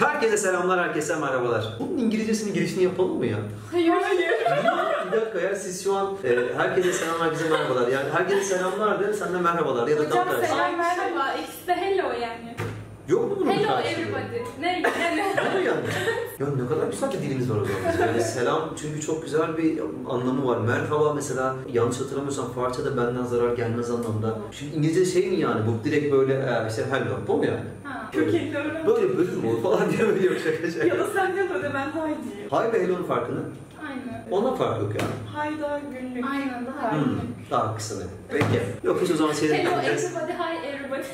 Herkese selamlar, herkese merhabalar. Bunun İngilizcesinin girişini yapalım mı ya? Hayır hayır. bir dakika ya siz şu an e, herkese selam, herkese merhabalar. Yani herkese selamlar de sen de merhabalar ya da tam Hocam tersi. selam merhaba. İkisi de hello yani. Yok mu bunun Hello karşılığı? everybody. Ne yani? Ne yani? Ya ne kadar güzel bir dilimiz var o zaman. bizim. Yani selam çünkü çok güzel bir anlamı var. Merhaba mesela yanlış hatırlamıyorsam Farsça'da benden zarar gelmez anlamda. Şimdi İngilizce şey mi yani bu direkt böyle e, işte hello bu mu yani? Ha. Kökenli öğren. Böyle bölüm mü falan diye böyle yok şaka şaka. Ya da sen hello de ben hi diyeyim. Hay ve hello'nun farkını. Aynen. Ondan fark yok yani. Hi daha günlük. Aynen daha Hmm, iyi. daha kısa ne? Peki. Yok hiç o zaman Hello seyretmeyeceğiz. everybody, hi everybody.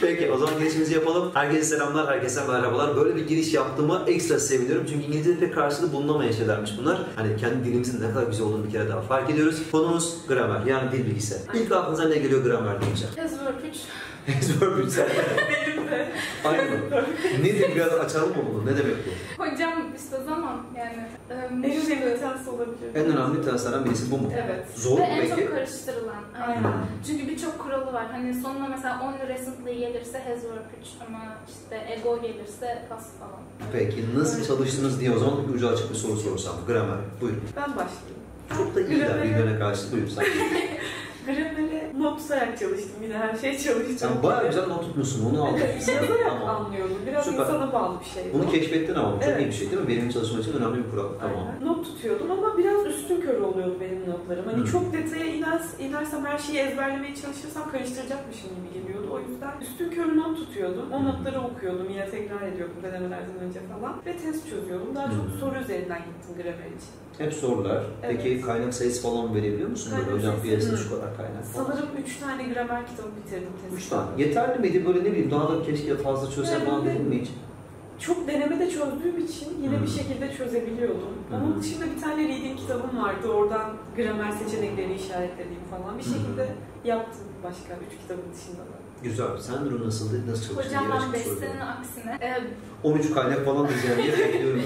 Peki o zaman girişimizi yapalım. Herkese selamlar, herkese merhabalar. Böyle bir giriş yaptığıma ekstra seviniyorum. Çünkü İngilizce'de pek karşılığı bulunamayan şeylermiş bunlar. Hani kendi dilimizin ne kadar güzel olduğunu bir kere daha fark ediyoruz. Konumuz gramer yani dil bilgisi. İlk aklınıza ne geliyor gramer deyince? 3. Ezber bilsen. Benim de. Aynı? Nedir biraz açalım mı bunu? Ne demek bu? Hocam işte zaman yani. ıı, En önemli ters olabilir. En önemli terslerden birisi bu mu? Evet. Zor mu Ve en peki? çok karıştırılan. Aynen. Çünkü birçok kuralı var. Hani sonuna mesela only recently gelirse has 3 ama işte ego gelirse past falan. Peki nasıl çalıştınız diye o zaman bir ucu açık bir soru sorsam. Gramer. Buyurun. Ben başlayayım. Çok da iyi Gramer- birbirine karşı. Buyurun sen. Gramere not tutarak çalıştım yine her şey çalıştım. Sen bayağı güzel not tutmuşsun. Onu aldım. Yazarak Tamam. anlıyordum. Biraz Süper. insana bağlı bir şey. Bunu bu. keşfettin ama bu çok Evet. iyi bir şey değil mi? Benim çalışma için önemli bir kural. Tamam. Aynen. Not tutuyordum ama biraz üstün körü oluyordu benim notlarım. Hani Hı. çok detaya iner, inersem her şeyi ezberlemeye çalışırsam karıştıracakmışım gibi geliyordu. O yüzden üstün körü not tutuyordum. O notları okuyordum. Yine tekrar ediyordum denemelerden önce falan. Ve test çözüyordum. Daha çok Hı. soru üzerinden gittim gramer için. Hep sorular. Peki Evet. kaynak sayısı falan verebiliyor musun? Böyle Kaynak hocam sayısı- piyasada şu kadar kaynak falan. Sanırım 3 tane gramer kitabı bitirdim test. Üç tane. Yeterli miydi? Böyle ne bileyim daha da keşke fazla çözsem falan dedin mi hiç? Çok denemede çözdüğüm için yine Hı. bir şekilde çözebiliyordum. Hı. Onun dışında bir tane reading kitabım vardı. Oradan gramer seçenekleri işaretlediğim falan. Bir şekilde yaptım başka 3 kitabın dışında da. Güzel. Sen durum nasıldı? Nasıl çalıştın? Hocam ben. Beste'nin aksine. e, 13 kaynak falan diyeceğim diye bekliyorum.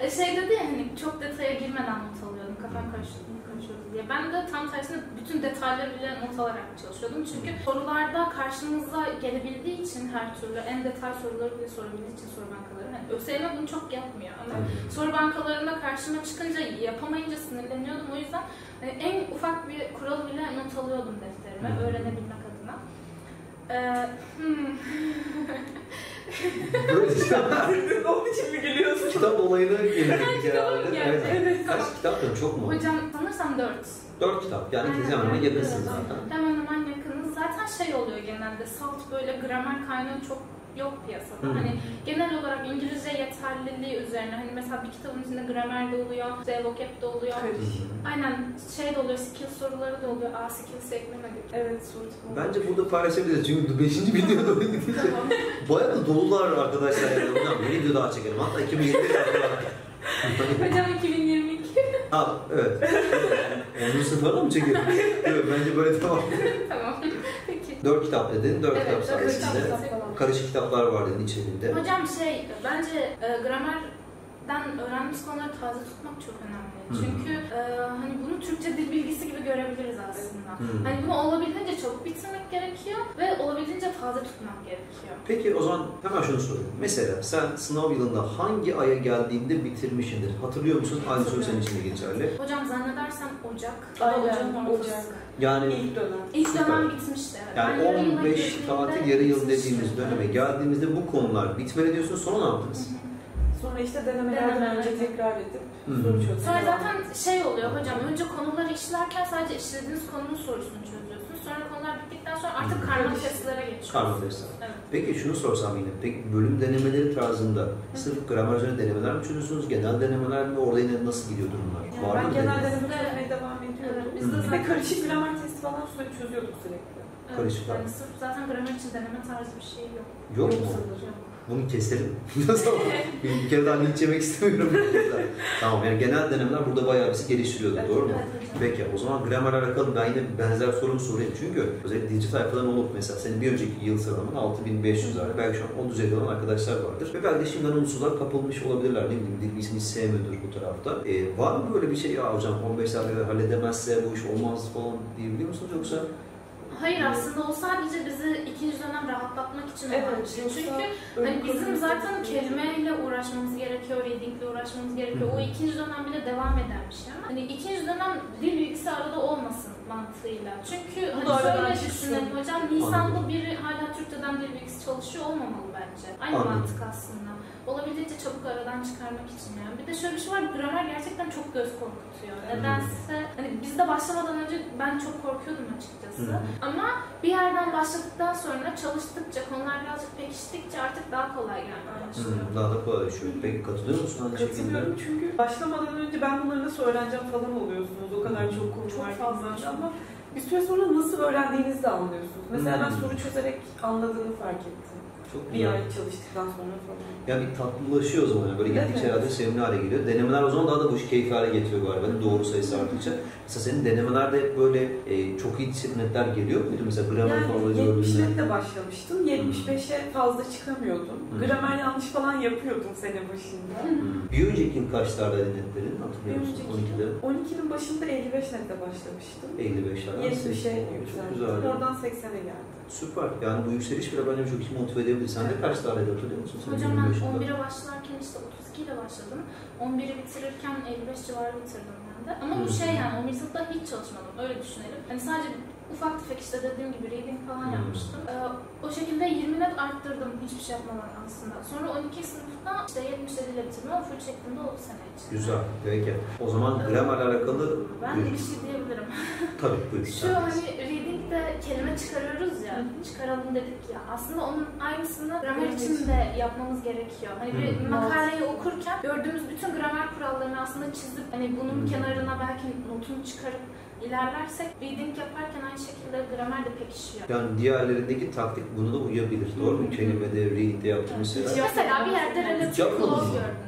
E, şey dedi ya hani çok detaya girmeden not alıyordum. Kafam karıştırdı, karışıyordu diye. Ben de tam tersine bütün detayları bile not alarak çalışıyordum. Çünkü sorularda karşımıza gelebildiği için her türlü en detay soruları bile sorabildiği için soru bankaları. Hani ÖSYM bunu çok yapmıyor ama soru bankalarında karşıma çıkınca yapamayınca sinirleniyordum. O yüzden hani en ufak bir kural bile not alıyordum defterime öğrenebilmek adına. Ee, hmm. Böyle Onun için mi gülüyorsun? kitap yemedik kitabım herhalde. geldi. Evet. Evet. Kaç kitap da çok mu? Hocam sanırsam dört. 4 kitap. Yani hemen evet. yakınsın zaten. Hemen hemen yakınız. Zaten şey oluyor genelde, salt böyle gramer kaynağı çok yok piyasada. Hı. Hani genel olarak İngilizce yeterliliği üzerine hani mesela bir kitabın içinde gramer de oluyor, işte vocab de oluyor. Karış. Aynen şey de oluyor, skill soruları da oluyor. Aa skills eklemedik. Evet soru tipi. Bence burada paylaşabiliriz çünkü 5. videoda Tamam. Bayağı da dolular arkadaşlar yani hocam bir video daha çekelim hatta 2021 Hocam 2022. Ha evet. 10. sınıflarda mı çekelim? evet bence böyle tamam. tamam. Peki. 4 kitap dedin, 4 Evet, kitap dört sayesinde. Karışık kitaplar var dedin içerisinde. Hocam şey, bence e, gramerden öğrendiğimiz konuları taze tutmak çok önemli. Hı. Çünkü e, hani bunu Türkçe dil bilgisi gibi görebiliriz aslında. Hı. Hani bunu olabildiğince çabuk bitirmek gerekiyor ve olabildiğince taze tutmak gerekiyor. Peki o zaman hemen şunu sorayım. Mesela sen sınav yılında hangi aya geldiğinde bitirmişsindir? Hatırlıyor musun? Aynı soru senin için de geçerli. Hocam zannedersem Ocak. Aynen. Ocak. Yani İlk dönem. İlk dönem bitmişti. evet. yani yıla 15 girdiğimde tatil yarı yıl dediğimiz döneme geldiğimizde bu konular bitmeli diyorsun. Sonra ne yaptınız? Sonra işte denemelerden Denemeler. önce tekrar edip Hı hı. soru çözmeye Sonra zaten şey oluyor hocam, önce konuları işlerken sadece işlediğiniz konunun sorusunu çözüyorsunuz. Sonra konular bittikten sonra artık karma testlere geçiyorsunuz. Karma testler. Evet. Peki şunu sorsam yine. Peki bölüm denemeleri tarzında sırf gramer üzerine denemeler mi çözüyorsunuz? Genel denemeler mi? Orada yine nasıl gidiyor durumlar? Yani Var Ben mı genel deneme? deneme çözmeye devam ediyordum. Evet, biz de Hı. Bir de zaten karışık gramer testi falan sürekli çözüyorduk sürekli. Evet, Karışık yani sırf zaten gramer için deneme tarzı bir şey yok. Yok mu? Sanırım. Bunu keselim. bir kere daha linç yemek istemiyorum. tamam yani genel denemeler burada bayağı bizi geliştiriyordu. Evet, doğru mu? Evet. Peki o zaman gramerle alakalı ben yine benzer sorumu sorayım. Çünkü özellikle dijital sayfadan olup mesela senin bir önceki yıl sıralaman 6500 lira. Belki şu an o düzeyde olan arkadaşlar vardır. Ve belki de şimdiden umutsuzlar kapılmış olabilirler. Ne bileyim dil bilgisini hiç sevmiyordur bu tarafta. Ee, var mı böyle bir şey ya hocam 15 lira halledemezse bu iş olmaz falan diyebiliyor musunuz yoksa Hayır aslında o sadece bizi ikinci dönem rahatlatmak için olan bir şey. Çünkü hani bizim zaten kelimeyle uğraşmamız gerekiyor, readingle uğraşmamız gerekiyor. Hı. O ikinci dönem bile devam eden bir şey ama hani ikinci dönem dil bilgisi arada olmasın mantığıyla. Çünkü Bu hani şöyle düşünelim hocam Nisan'da biri hala Türkçeden dil bilgisi çalışıyor olmamalı bence. Aynı Anladım. mantık aslında. Olabildiğince çabuk aradan çıkarmak için yani. Bir de şöyle bir şey var, gramer gerçekten çok göz korkutuyor. Nedense hani biz de başlamadan önce ben çok korkuyordum açıkçası. Hı. Ama bir yerden başladıktan sonra çalıştıkça, konular birazcık pekiştikçe artık daha kolay gelmeye başlıyor. Hı, Daha da kolaylaşıyor. Peki katılıyor musun aynı şekilde? Katılıyorum çünkü başlamadan önce ben bunları nasıl öğreneceğim falan oluyorsunuz. O kadar çok konu Çok var fazla. fazla ama bir süre sonra nasıl öğrendiğinizi de anlıyorsunuz. Mesela ben Hmm. soru çözerek anladığını fark ettim. Çok Bir ay çalıştıktan sonra falan. Ya bir tatlılaşıyor o zaman. Yani Böyle gittikçe Evet. herhalde sevimli hale geliyor. Denemeler o zaman daha da bu işi keyifli hale getiriyor galiba. mi? Doğru sayısı arttıkça. Mesela senin denemelerde hep böyle e, çok iyi disiplinler geliyor muydu? Mesela gramer falan Yani gördüğünde. 70'lerde başlamıştım. 75'e fazla çıkamıyordum. Hmm. Gramer yanlış falan yapıyordum sene başında. Hı. Bir önceki yıl kaçlarda dinletlerin hatırlıyor musun? önceki 12'de. 12'nin başında 55 nette başlamıştım. 55'ler. 70'e Çok yükseldim. güzel. Oradan 80'e geldim. Süper. Yani bu yükseliş bile bence çok iyi motive edebilir. Sen de kaçlardaydı hatırlıyor musun? Hocam 25 ben yılında. 11'e başlarken işte 32 ile başladım. 11'i bitirirken 55 civarı bitirdim ben de. Ama bu şey yani 11 sınıfta hiç çalışmadım. Öyle düşünelim. Hani sadece ufak tefek işte dediğim gibi reading falan Hı. yapmıştım. Ee, o şekilde 20 net arttırdım hiçbir şey yapmadan aslında. Sonra 12 sınıfta işte 70 ile bitirdim ama full çektiğimde oldu sene için. Güzel. Peki. O zaman gramerle alakalı Ben de bir şey diyebilirim. Tabii buyur. Şu hani reading'de kelime çıkarıyoruz ya, çıkaralım dedik ya. Aslında onun aynısını gramer için de yapmamız gerekiyor. Hani bir Hı. makaleyi okurken gördüğümüz bütün gramer kurallarını aslında çizip hani bunun Hı. kenarına belki notunu çıkarıp ilerlersek reading yaparken aynı şekilde gramer de pekişiyor. Yani diğerlerindeki taktik buna da uyabilir. Doğru mu? Kelimede, reading'de yaptığımız şeyler. Mesela bir yerde relatif mı? gördünüz.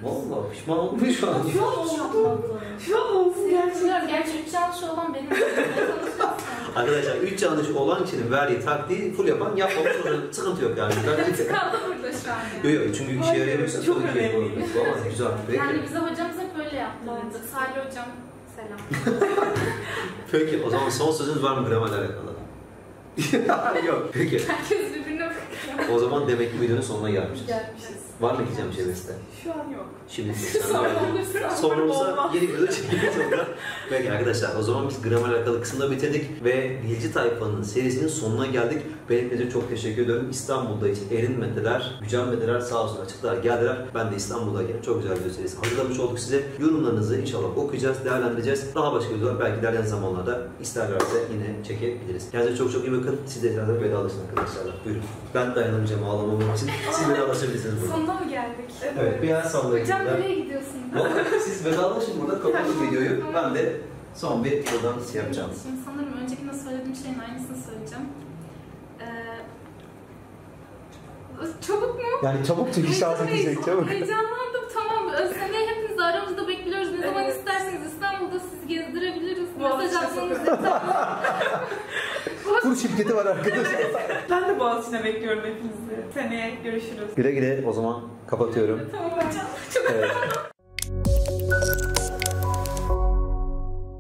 Valla pişman oldum şu an. Şu an oldu. Şu an olsun gerçekten. Bilmiyorum, gerçi üç yanlış olan benim. Arkadaşlar 3 yanlış olan kişinin verdiği taktiği full yapan yapmamış sonra sıkıntı yok yani. Ben Kaldı burada şu an. Yok yok çünkü işe Hayır, yarayabilirse çok tabii ki önemli. güzel. Peki. Yani bize hocamız hep öyle yaptırdı. Salih hocam selam. Peki o zaman son sözünüz var mı gramerle alakalı? yok. Peki. Herkes birbirine bakıyor. O zaman demek ki videonun sonuna gelmişiz. Gelmişiz. Var mı diyeceğim şey Beste? Şu an yok. Şimdi Sonra. Sonra olursa Olmaz. yeni videoda çekeceğiz onda. Peki arkadaşlar o zaman biz gramer alakalı kısımda bitirdik ve Dilci Tayfa'nın serisinin sonuna geldik. Benim çok teşekkür ediyorum. İstanbul'da hiç erinmediler, gücenmediler, sağ olsun açıklar geldiler. Ben de İstanbul'dayken çok güzel bir serisi hazırlamış olduk size. Yorumlarınızı inşallah okuyacağız, değerlendireceğiz. Daha başka videolar belki ilerleyen zamanlarda isterlerse yine çekebiliriz. Kendinize çok çok iyi bakın. Siz de istersen vedalaşın arkadaşlar. Buyurun. Ben dayanamayacağım ağlamamam için. Siz vedalaşabilirsiniz burada. Sonuna mı geldik? Evet bir yer sallayın. Hocam burada. nereye gidiyorsun? Vallahi siz vedalaşın burada kapatalım videoyu. Ben de son bir buradan şey yapacağım. Şimdi sanırım öncekinde söylediğim şeyin aynısını söyleyeceğim. Ee, çabuk mu? Yani çabuk çünkü şans edecek çabuk. Heyecanlandım tamam. Seneye hepinizi aramızda bekliyoruz. Ne zaman isterseniz İstanbul'da sizi gezdirebiliriz. Mesaj atmanız. Tur şirketi var arkadaşlar. Ben de Boğaziçi'ne bekliyorum hepinizi. Seneye görüşürüz. Güle güle o zaman kapatıyorum. tamam hocam. Çok Evet.